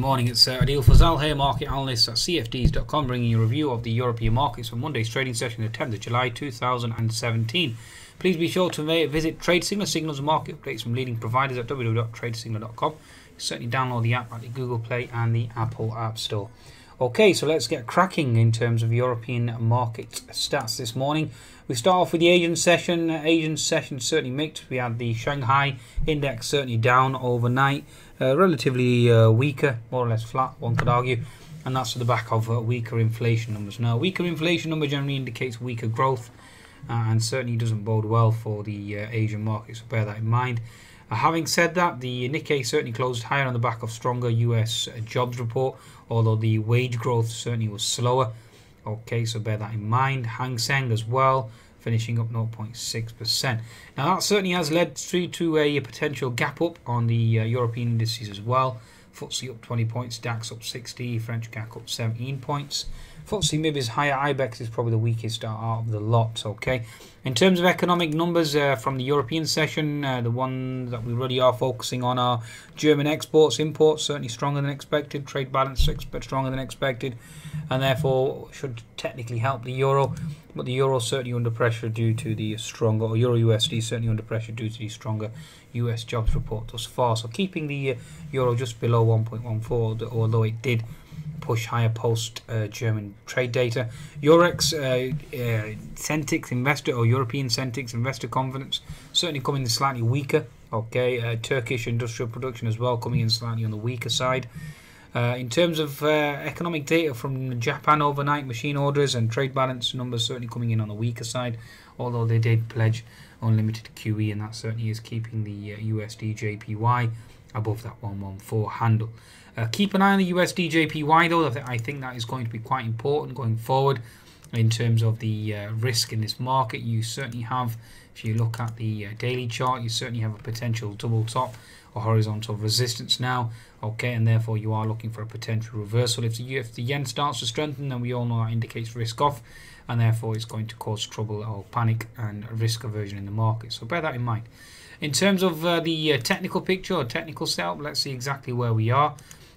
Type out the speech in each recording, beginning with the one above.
Good morning, it's uh, Adil Fazal here, market analyst at CFDs.com, bringing you a review of the European markets for Monday's trading session, the 10th of July 2017. Please be sure to visit Trade Signal, signals market updates from leading providers at www.tradesignal.com. Certainly download the app at the Google Play and the Apple App Store. Okay, so let's get cracking in terms of European market stats this morning. We start off with the Asian session. Asian session certainly mixed. We had the Shanghai index certainly down overnight, uh, relatively uh, weaker, more or less flat, one could argue, and that's to the back of uh, weaker inflation numbers. Now, weaker inflation number generally indicates weaker growth, uh, and certainly doesn't bode well for the uh, Asian market. So bear that in mind. Having said that, the Nikkei certainly closed higher on the back of stronger US jobs report, although the wage growth certainly was slower. Okay, so bear that in mind. Hang Seng as well, finishing up 0.6%. Now that certainly has led through to a potential gap up on the uh, European indices as well. FTSE up 20 points, DAX up 60, French CAC up 17 points. FTSE maybe is higher, IBEX is probably the weakest out of the lot, okay? In terms of economic numbers uh, from the European session, uh, the one that we really are focusing on are German exports, imports, certainly stronger than expected, trade balance but stronger than expected, and therefore should technically help the euro. But the euro certainly under pressure due to the stronger, or euro USD certainly under pressure due to the stronger US jobs report thus far. So keeping the uh, euro just below 1.14, although it did push higher post uh, German trade data. Eurex, uh, uh, Sentix investor or European Sentix investor confidence certainly coming in slightly weaker. Okay, uh, Turkish industrial production as well coming in slightly on the weaker side. Uh, in terms of uh, economic data from Japan overnight, machine orders and trade balance numbers certainly coming in on the weaker side, although they did pledge unlimited QE, and that certainly is keeping the USD JPY above that 114 handle. Uh, keep an eye on the USD JPY though. I think that is going to be quite important going forward in terms of the uh, risk in this market. You certainly have, if you look at the uh, daily chart, you certainly have a potential double top or horizontal resistance now. Okay, and therefore you are looking for a potential reversal. If the, if the yen starts to strengthen, then we all know that indicates risk off, and therefore it's going to cause trouble or panic and risk aversion in the market. So bear that in mind. In terms of uh, the uh, technical picture or technical setup, let's see exactly where we are.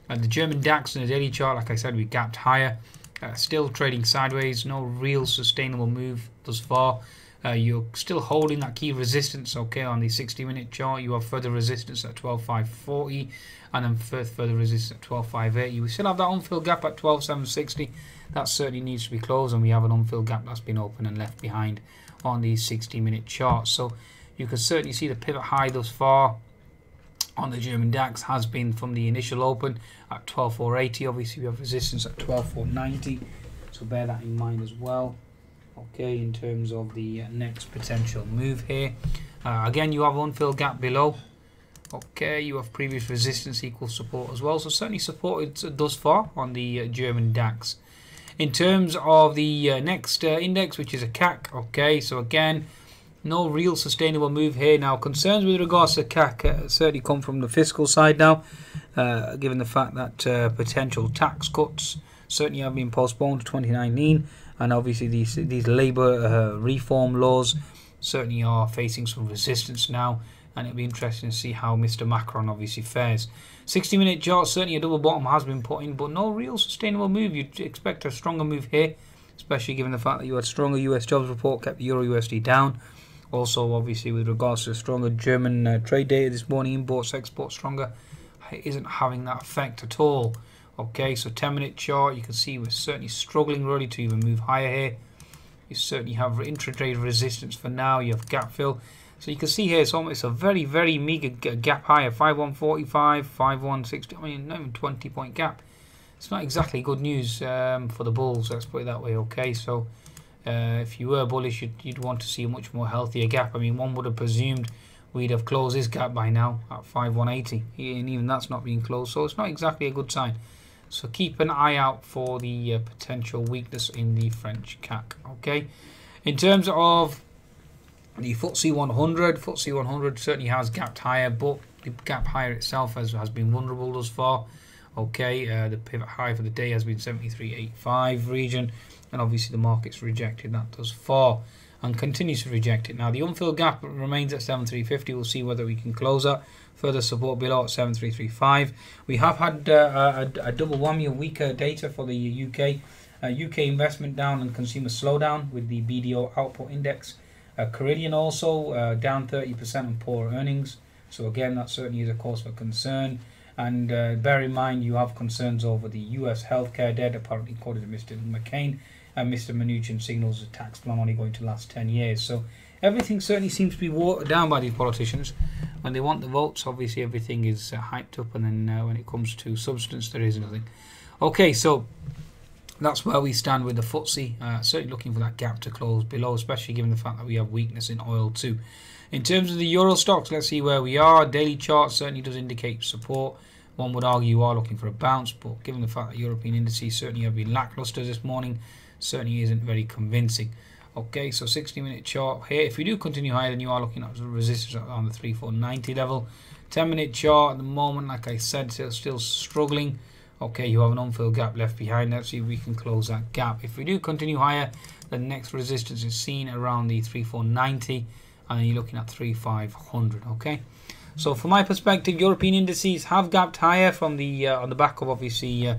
Uh, the German DAX in the daily chart, like I said, we gapped higher. Uh, still trading sideways, no real sustainable move thus far. Uh, you're still holding that key resistance, okay, on the 60 minute chart. You have further resistance at 12.540 and then further, resistance at 12.580. We still have that unfilled gap at 12.760. That certainly needs to be closed, and we have an unfilled gap that's been open and left behind on the 60 minute chart. So you can certainly see the pivot high thus far on the German DAX has been from the initial open at 12,480. Obviously, we have resistance at 12,490, so bear that in mind as well. Okay, in terms of the uh, next potential move here. Uh, again, you have unfilled gap below. Okay, you have previous resistance equal support as well. So certainly supported thus far on the uh, German DAX. In terms of the uh, next uh, index, which is a CAC. Okay, so again, no real sustainable move here. Now, concerns with regards to CAC uh, certainly come from the fiscal side now, given the fact that potential tax cuts certainly have been postponed to 2019, and obviously these these labour uh, reform laws certainly are facing some resistance now, and it'll be interesting to see how Mr. Macron obviously fares. 60 minute chart, certainly a double bottom has been put in, but no real sustainable move. You'd expect a stronger move here, especially given the fact that you had stronger US jobs report, kept the Euro USD down. Also, obviously, with regards to stronger German uh, trade data this morning, imports, exports stronger, isn't having that effect at all. Okay, so 10 minute chart, you can see we're certainly struggling really to even move higher here. You certainly have intraday resistance for now, you have gap fill. So you can see here it's almost a very, very meager gap higher 5145, 5160, I mean, not even 20 point gap. It's not exactly good news um, for the Bulls, let's put it that way, okay? So uh, if you were bullish, you'd, you'd, want to see a much more healthier gap. I mean, one would have presumed we'd have closed this gap by now at 5180, and even that's not being closed, so it's not exactly a good sign. So keep an eye out for the uh, potential weakness in the French CAC. Okay, in terms of the FTSE 100, FTSE 100 certainly has gapped higher, but the gap higher itself has, has been vulnerable thus far. Okay, uh, the pivot high for the day has been 73.85 region and obviously the market's rejected that thus far and continues to reject it. Now the unfilled gap remains at 7350. We'll see whether we can close that. Further support below at 7335. We have had uh, a, a, double whammy of weaker data for the UK. Uh, UK investment down and consumer slowdown with the BDO output index. Uh, also uh, down 30% on poor earnings. So again, that certainly is a cause for concern. And uh, bear in mind, you have concerns over the US healthcare debt, apparently according to Mr. McCain, and Mr. Mnuchin signals a tax plan only going to last 10 years. So everything certainly seems to be watered down by these politicians. When they want the votes, obviously everything is uh, hyped up, and then uh, when it comes to substance, there is nothing. Okay, so that's where we stand with the FTSE. Uh, certainly looking for that gap to close below, especially given the fact that we have weakness in oil too. In terms of the Euro Stoxx, let's see where we are. Daily chart certainly does indicate support. One would argue you are looking for a bounce, but given the fact that European indices certainly have been lackluster this morning, certainly isn't very convincing. Okay, so 60 minute chart here. If we do continue higher, then you are looking at resistance on the 3490 level. 10 minute chart at the moment, like I said, still, still struggling. Okay, you have an unfilled gap left behind. Let's see if we can close that gap. If we do continue higher, the next resistance is seen around the 3490 and then you're looking at 3500 okay so from my perspective European indices have gapped higher from the uh, on the back of obviously uh,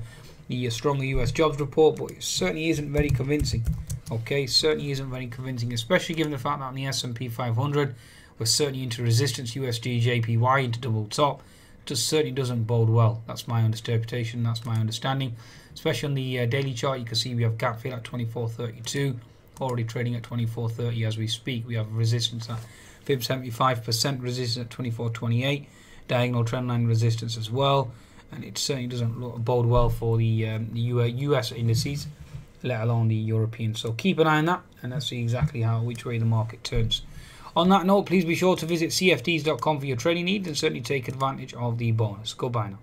the stronger US jobs report but it certainly isn't very convincing. Okay certainly isn't very convincing especially given the fact that on the S&P 500 we're certainly into resistance USD JPY into double top. Just certainly doesn't bode well. That's my interpretation that's my understanding. Especially on the uh, daily chart you can see we have gap fill at 2432 already trading at 24.30 as we speak. We have resistance at fib 75%, resistance at 24.28, diagonal trendline resistance as well, and it certainly doesn't look, bode well for the, um, the US indices, let alone the European. So keep an eye on that, and let's see exactly how which way the market turns. On that note, please be sure to visit cfds.com for your trading needs and certainly take advantage of the bonus. Goodbye now.